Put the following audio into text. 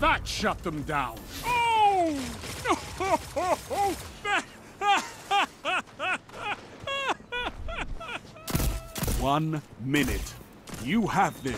That shut them down. Oh! One minute. You have this.